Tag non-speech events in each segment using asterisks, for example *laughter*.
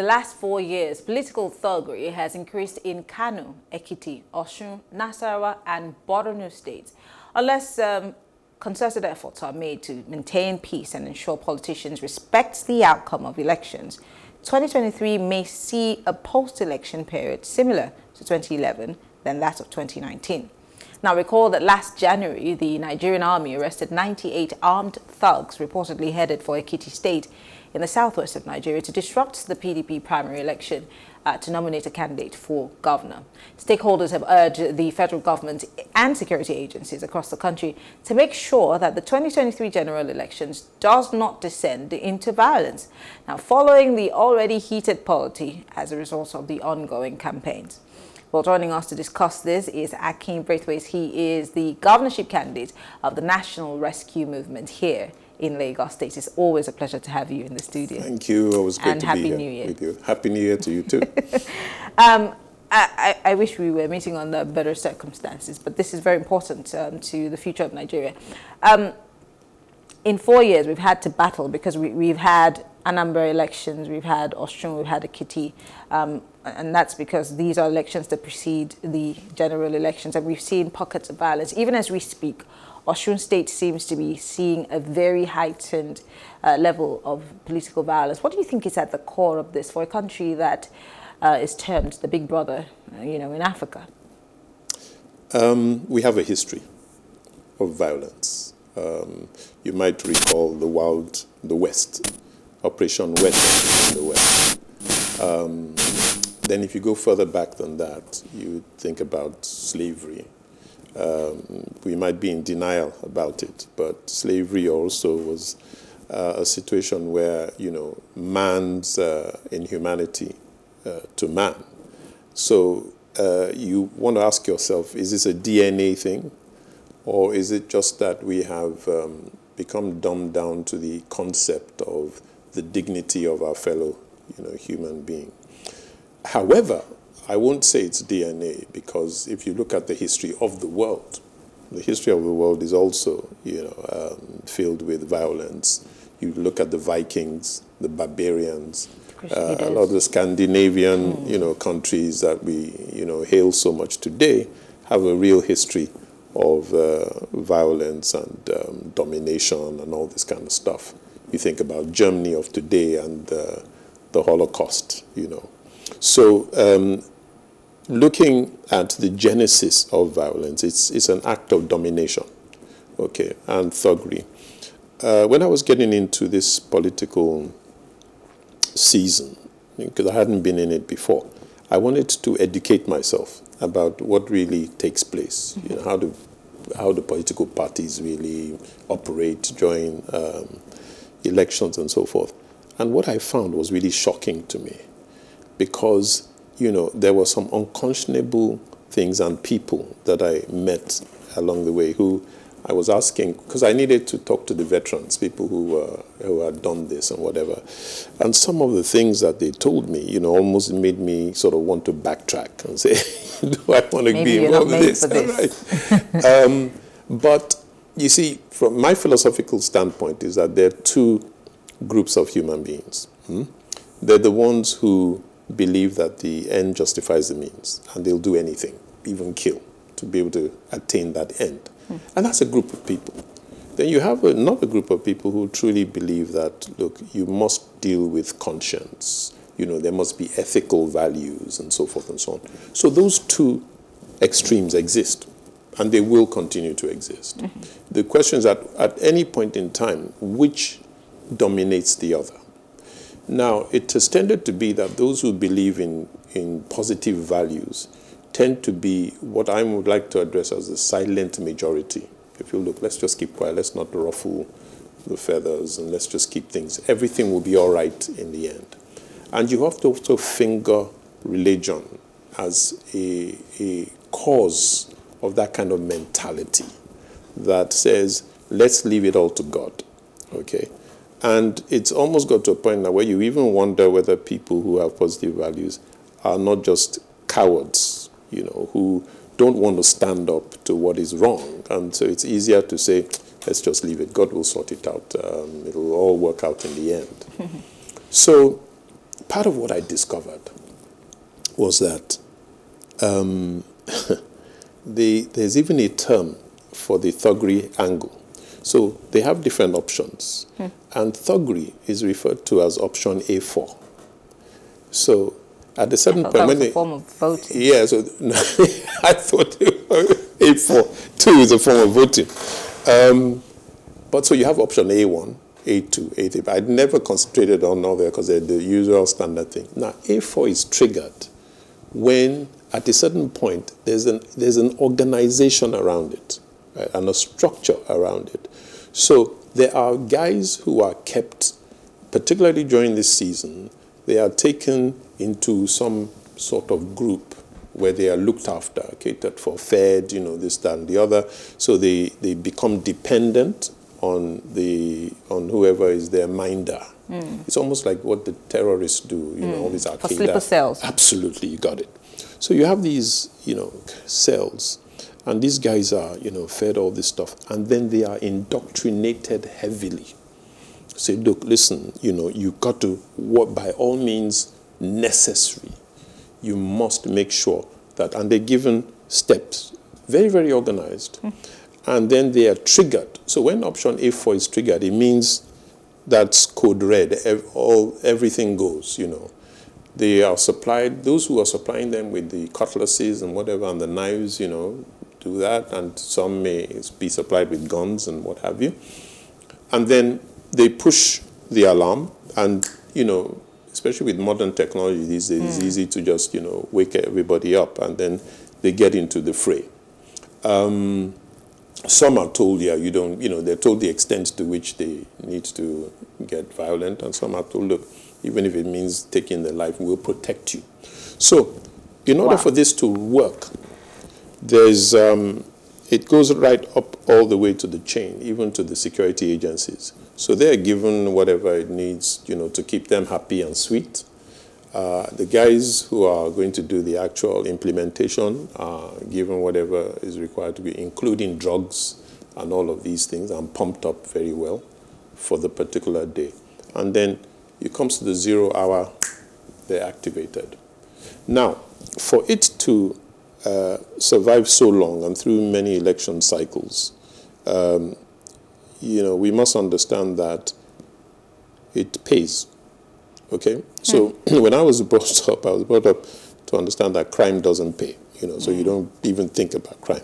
the last four years, political thuggery has increased in Kano, Ekiti, Osun, Nasarawa, and Borno states. Unless um, concerted efforts are made to maintain peace and ensure politicians respect the outcome of elections, 2023 may see a post-election period similar to 2011 than that of 2019. Now, recall that last January, the Nigerian army arrested 98 armed thugs reportedly headed for Ekiti State in the southwest of Nigeria to disrupt the PDP primary election uh, to nominate a candidate for governor. Stakeholders have urged the federal government and security agencies across the country to make sure that the 2023 general elections does not descend into violence. Now, following the already heated polity as a result of the ongoing campaigns. Well, joining us to discuss this is Akin Braithwaite. He is the governorship candidate of the National Rescue Movement here in Lagos State. It's always a pleasure to have you in the studio. Thank you. It was great and to Happy be here New Year. with you. Happy New Year to you too. *laughs* um, I, I, wish we were meeting under better circumstances, but this is very important um, to the future of Nigeria. Um, in four years, we've had to battle because we, have had a number of elections. We've had Osun, we've had Ekiti, um, and that's because these are elections that precede the general elections, and we've seen pockets of violence. Even as we speak, Osun State seems to be seeing a very heightened uh, level of political violence. What do you think is at the core of this for a country that uh, is termed the big brother, uh, you know, in Africa? Um, we have a history of violence. Um, you might recall the Wild, the West, Operation West in the Wetie. Um, then if you go further back than that, you think about slavery. Um, we might be in denial about it, but slavery also was uh, a situation where, you know, man's uh, inhumanity uh, to man. So uh, you want to ask yourself, is this a DNA thing? Or is it just that we have um, become dumbed down to the concept of the dignity of our fellow you know, human being? However, I won't say it's DNA because if you look at the history of the world, the history of the world is also you know, um, filled with violence. You look at the Vikings, the barbarians, uh, a lot of the Scandinavian mm. you know, countries that we you know, hail so much today have a real history of uh, violence and um, domination and all this kind of stuff. You think about Germany of today and uh, the Holocaust, you know. So um, looking at the genesis of violence, it's, it's an act of domination, okay, and thuggery. Uh, when I was getting into this political season, because I hadn't been in it before, I wanted to educate myself about what really takes place, you know, how the, how the political parties really operate during um, elections and so forth. And what I found was really shocking to me because, you know, there were some unconscionable things and people that I met along the way who I was asking, because I needed to talk to the veterans, people who, uh, who had done this and whatever. And some of the things that they told me, you know, almost made me sort of want to backtrack and say, *laughs* do I want to Maybe be involved in this? this. right. um, but you see, from my philosophical standpoint is that there are two groups of human beings. Hmm? They're the ones who believe that the end justifies the means, and they'll do anything, even kill, to be able to attain that end. And that's a group of people. Then you have another group of people who truly believe that, look, you must deal with conscience. You know, there must be ethical values and so forth and so on. So those two extremes exist, and they will continue to exist. Mm -hmm. The question is that at any point in time, which dominates the other? Now, it has tended to be that those who believe in, in positive values tend to be what I would like to address as the silent majority. If you look, let's just keep quiet, let's not ruffle the feathers, and let's just keep things. Everything will be all right in the end. And you have to also finger religion as a, a cause of that kind of mentality that says, let's leave it all to God. Okay? And it's almost got to a point now where you even wonder whether people who have positive values are not just cowards you know, who don't want to stand up to what is wrong. And so it's easier to say, let's just leave it. God will sort it out. Um, it'll all work out in the end. *laughs* so part of what I discovered was that um, *laughs* the, there's even a term for the thuggery angle. So they have different options. Hmm. And thuggery is referred to as option A4. So at a certain point, when a form of voting. Yeah, so no, *laughs* I thought A4 two is a form of voting. Um, but so you have option A1, A2, A3. I'd never concentrated on all there because they're the usual standard thing. Now A4 is triggered when at a certain point there's an there's an organization around it right, and a structure around it. So there are guys who are kept, particularly during this season, they are taken into some sort of group where they are looked after, catered for, fed, you know, this, that, and the other. So they, they become dependent on the on whoever is their minder. Mm. It's almost like what the terrorists do, you mm. know, all these For sleeper cells. Absolutely, you got it. So you have these, you know, cells, and these guys are, you know, fed all this stuff, and then they are indoctrinated heavily. Say, look, listen, you know, you got to, what by all means necessary, you must make sure that, and they're given steps, very, very organized, mm. and then they are triggered. So when option A4 is triggered, it means that's code red, all, everything goes, you know. They are supplied, those who are supplying them with the cutlasses and whatever, and the knives, you know, do that, and some may be supplied with guns and what have you. And then they push the alarm, and, you know, especially with modern technology these days, mm. it's easy to just, you know, wake everybody up, and then they get into the fray. Um, some are told, yeah, you don't, you know, they're told the extent to which they need to get violent, and some are told, look, even if it means taking their life, we'll protect you. So, in order wow. for this to work, there's, um, it goes right up all the way to the chain, even to the security agencies. So they're given whatever it needs, you know, to keep them happy and sweet. Uh, the guys who are going to do the actual implementation are given whatever is required to be, including drugs and all of these things, and pumped up very well for the particular day. And then it comes to the zero hour, they're activated. Now, for it to uh, survive so long and through many election cycles, um, you know, we must understand that it pays. Okay? So mm. *clears throat* when I was brought *laughs* up, I was brought up to understand that crime doesn't pay, you know, so you don't even think about crime.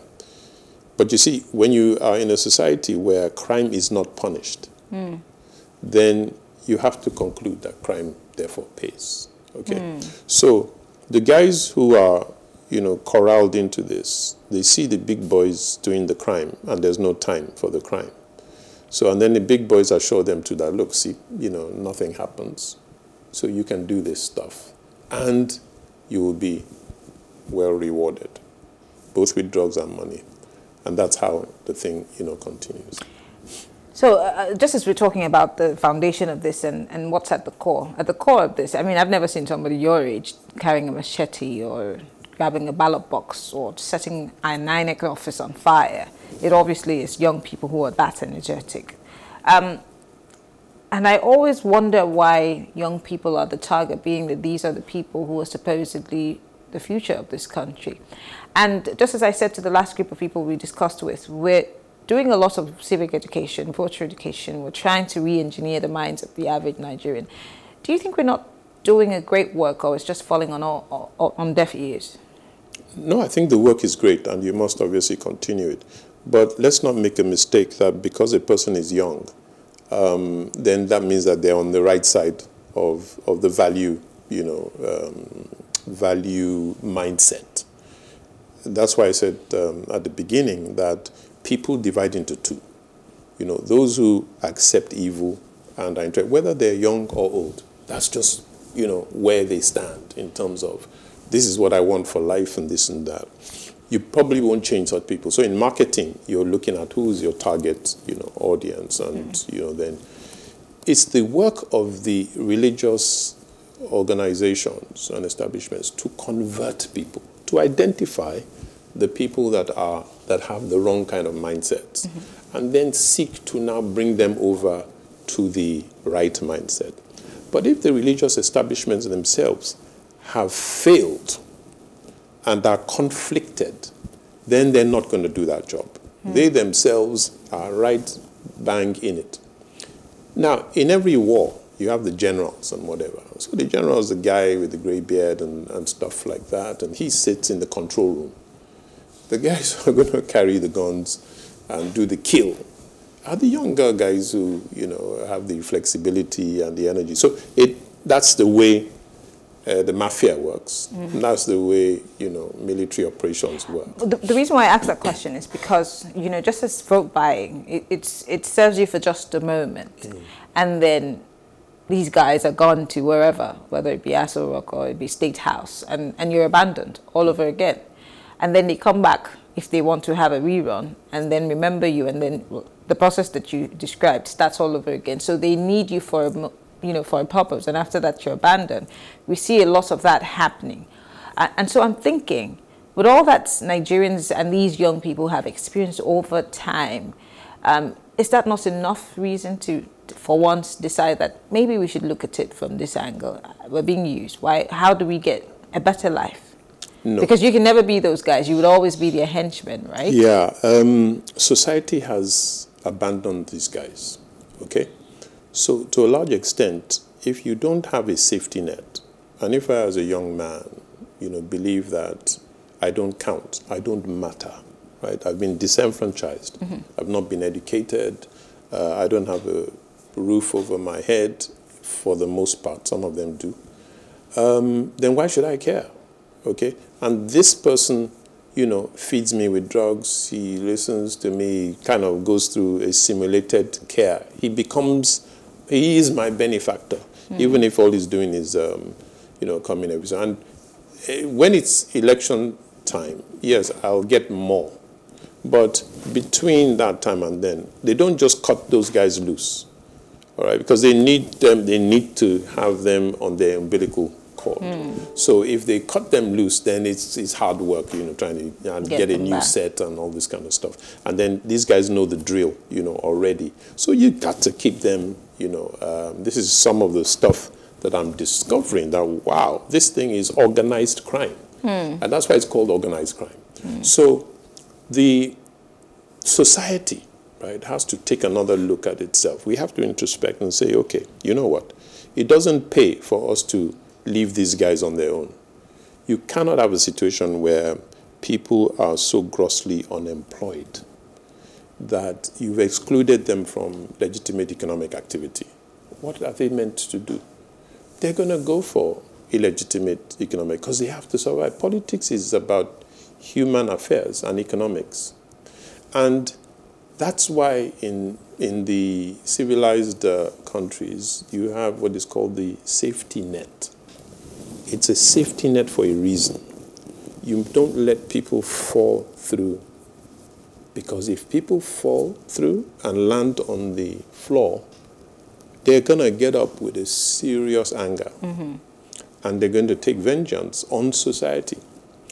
But you see, when you are in a society where crime is not punished, mm. then you have to conclude that crime therefore pays. Okay? Mm. So the guys who are, you know, corralled into this, they see the big boys doing the crime and there's no time for the crime. So, and then the big boys assure them to that, look, see, you know, nothing happens. So you can do this stuff. And you will be well rewarded, both with drugs and money. And that's how the thing, you know, continues. So uh, uh, just as we're talking about the foundation of this and, and what's at the core, at the core of this, I mean, I've never seen somebody your age carrying a machete or grabbing a ballot box or setting a INEC office on fire. It obviously is young people who are that energetic. Um, and I always wonder why young people are the target, being that these are the people who are supposedly the future of this country. And just as I said to the last group of people we discussed with, we're doing a lot of civic education, voter education. We're trying to re-engineer the minds of the average Nigerian. Do you think we're not doing a great work or it's just falling on, all, on deaf ears? No, I think the work is great and you must obviously continue it. But let's not make a mistake that because a person is young, um, then that means that they're on the right side of, of the value, you know, um, value mindset. That's why I said um, at the beginning that people divide into two. You know, those who accept evil and are interested, whether they're young or old, that's just, you know, where they stand in terms of this is what I want for life and this and that. You probably won't change such people. So in marketing, you're looking at who's your target, you know, audience, and mm. you know, then it's the work of the religious organizations and establishments to convert people, to identify the people that are that have the wrong kind of mindsets, mm-hmm. and then seek to now bring them over to the right mindset. But if the religious establishments themselves have failed and are conflicted, then they're not going to do that job. Mm. They themselves are right bang in it. Now, in every war, you have the generals and whatever. So the general is the guy with the gray beard and, and stuff like that, and he sits in the control room. The guys who *laughs* are going to carry the guns and do the kill are the younger guys who you know have the flexibility and the energy. So it that's the way uh, the mafia works. Mm-hmm. That's the way you know military operations work. The, the, reason why I ask that question is because you know just as vote buying, it, it's it serves you for just a moment, mm. and then these guys are gone to wherever, whether it be Aso Rock or it be State House, and and you're abandoned all over again, and then they come back if they want to have a rerun and then remember you and then the process that you described starts all over again. So they need you for a, you know for a purpose, and after that you're abandoned. We see a lot of that happening, and so I'm thinking, with all that Nigerians and these young people have experienced over time, um, is that not enough reason to, for once, decide that maybe we should look at it from this angle? We're being used. Why? How do we get a better life? No. Because you can never be those guys. You would always be their henchmen, right? Yeah. Um, society has abandoned these guys. Okay? So, to a large extent, if you don't have a safety net, and if I, as a young man, you know, believe that I don't count, I don't matter, right? I've been disenfranchised, mm-hmm. I've not been educated, uh, I don't have a roof over my head for the most part, some of them do, um, then why should I care? Okay? And this person, you know, feeds me with drugs, he listens to me, kind of goes through a simulated care. He becomes, he is my benefactor, mm. even if all he's doing is, um, you know, coming every so. And eh, when it's election time, yes, I'll get more. But between that time and then, they don't just cut those guys loose, all right? Because they need them, they need to have them on their umbilical Mm. So if they cut them loose, then it's, it's hard work, you know, trying to get, get a new back. set and all this kind of stuff. And then these guys know the drill, you know, already. So you got to keep them, you know, um, this is some of the stuff that I'm discovering that, wow, this thing is organized crime. Mm. And that's why it's called organized crime. Mm. So the society, right, has to take another look at itself. We have to introspect and say, okay, you know what? It doesn't pay for us to leave these guys on their own. You cannot have a situation where people are so grossly unemployed that you've excluded them from legitimate economic activity. What are they meant to do? They're going to go for illegitimate economic because they have to survive. Politics is about human affairs and economics. And that's why in, in the civilized uh, countries, you have what is called the safety net. It's a safety net for a reason. You don't let people fall through. Because if people fall through and land on the floor, they're going to get up with a serious anger. Mm-hmm. And they're going to take vengeance on society.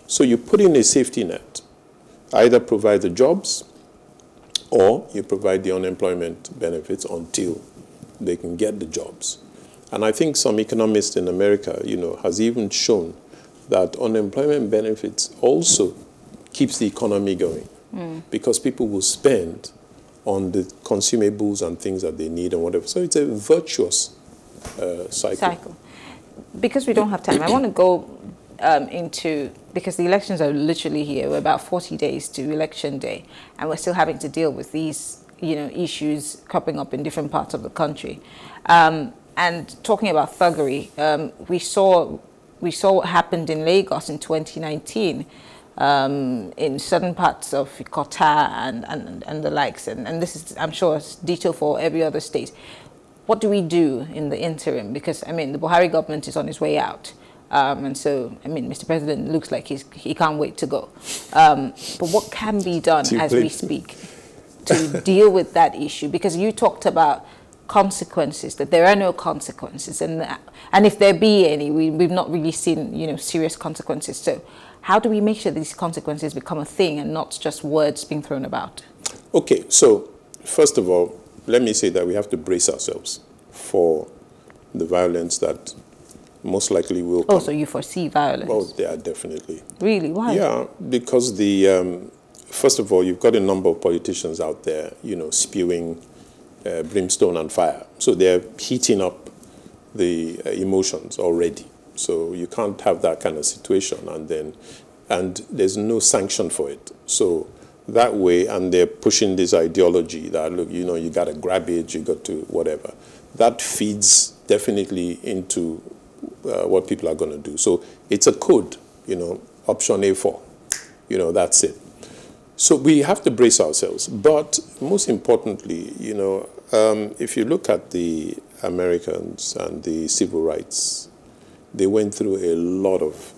So you put in a safety net. Either provide the jobs or you provide the unemployment benefits until they can get the jobs. And I think some economists in America, you know, has even shown that unemployment benefits also keeps the economy going because people will spend on the consumables and things that they need and whatever. So it's a virtuous uh, cycle. cycle. Because we don't have time, I want to go um, into because the elections are literally here. We're about 40 days to election day, and we're still having to deal with these, you know, issues cropping up in different parts of the country. Um, and talking about thuggery, um, we saw we saw what happened in Lagos in 2019 um, in certain parts of Ikota and, and, and the likes. And, and this is, I'm sure, detail for every other state. What do we do in the interim? Because, I mean, the Buhari government is on its way out. Um, and so, I mean, Mr. President looks like he's, he can't wait to go. Um, but what can be done as we speak to *laughs* deal with that issue? Because you talked about consequences, that there are no consequences, and and if there be any, we, we've not really seen you know serious consequences. So, how do we make sure these consequences become a thing and not just words being thrown about? Okay, so first of all, let me say that we have to brace ourselves for the violence that most likely will Oh, come. so you foresee violence? Oh, yeah, definitely. really? Why? Yeah, because the um, first of all, you've got a number of politicians out there, you know, spewing uh, brimstone and fire. So they're heating up the uh, emotions already. So you can't have that kind of situation, and then and there's no sanction for it. So that way, and they're pushing this ideology that look, you know, you got to grab it, you got to whatever. That feeds definitely into uh, what people are going to do. So it's a code, you know, option A4. You know, that's it. So we have to brace ourselves. But most importantly, you know, um, if you look at the Americans and the civil rights, they went through a lot of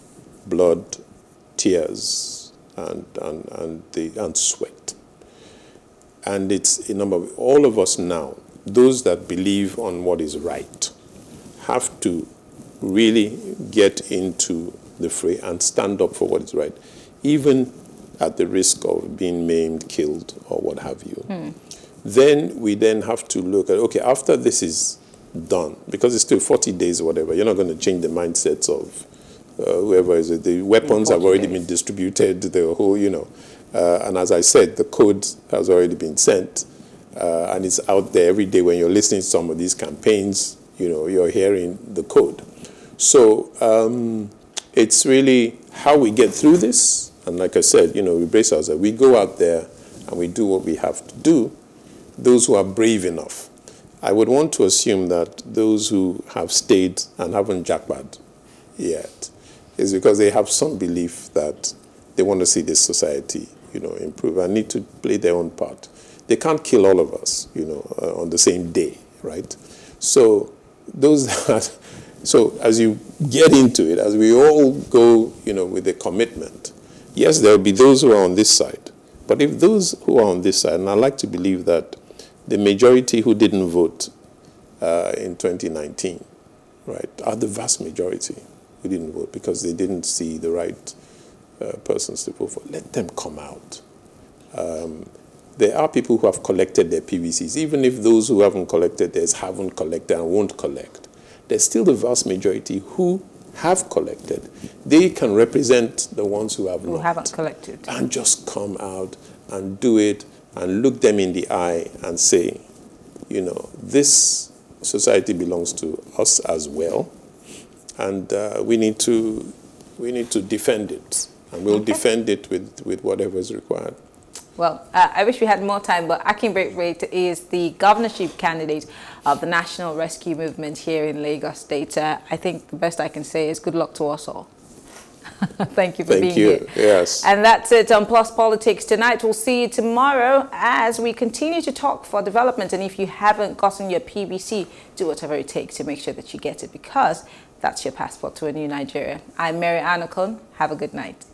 blood, tears, and, and, and, the, and sweat. And it's a number of, all of us now, those that believe on what is right, have to really get into the fray and stand up for what is right, even at the risk of being maimed, killed, or what have you. Hmm. Then we then have to look at okay, after this is done, because it's still 40 days or whatever, you're not going to change the mindsets of uh, whoever is it. The weapons have already days. been distributed, the whole, you know. Uh, and as I said, the code has already been sent, uh, and it's out there every day when you're listening to some of these campaigns, you know, you're hearing the code. So um, it's really how we get through this. And like I said, you know, we brace ourselves. We go out there and we do what we have to do. Those who are brave enough. I would want to assume that those who have stayed and haven't jackpot yet is because they have some belief that they want to see this society, you know, improve and need to play their own part. They can't kill all of us, you know, uh, on the same day, right? So those *laughs* that, so as you get into it, as we all go, you know, with a commitment, yes, there will be those who are on this side, but if those who are on this side, and I like to believe that the majority who didn't vote uh, in 2019, right, are the vast majority who didn't vote because they didn't see the right uh, persons to vote for. Let them come out. Um, there are people who have collected their PVCs, even if those who haven't collected theirs haven't collected and won't collect. There's still the vast majority who have collected. They can represent the ones who have Who not haven't collected? and just come out and do it and look them in the eye and say, you know, this society belongs to us as well, and uh, we need to we need to defend it, and we'll Okay. defend it with, with whatever is required. Well, uh, I wish we had more time, but Akin Braithwaite is the governorship candidate of the National Rescue Movement here in Lagos State. Uh, I think the best I can say is good luck to us all. *laughs* Thank you for Thank being you. here. Yes. And that's it on Plus Politics tonight. We'll see you tomorrow as we continue to talk for development. And if you haven't gotten your PVC, do whatever it takes to make sure that you get it because that's your passport to a new Nigeria. I'm Mary Anacon. Have a good night.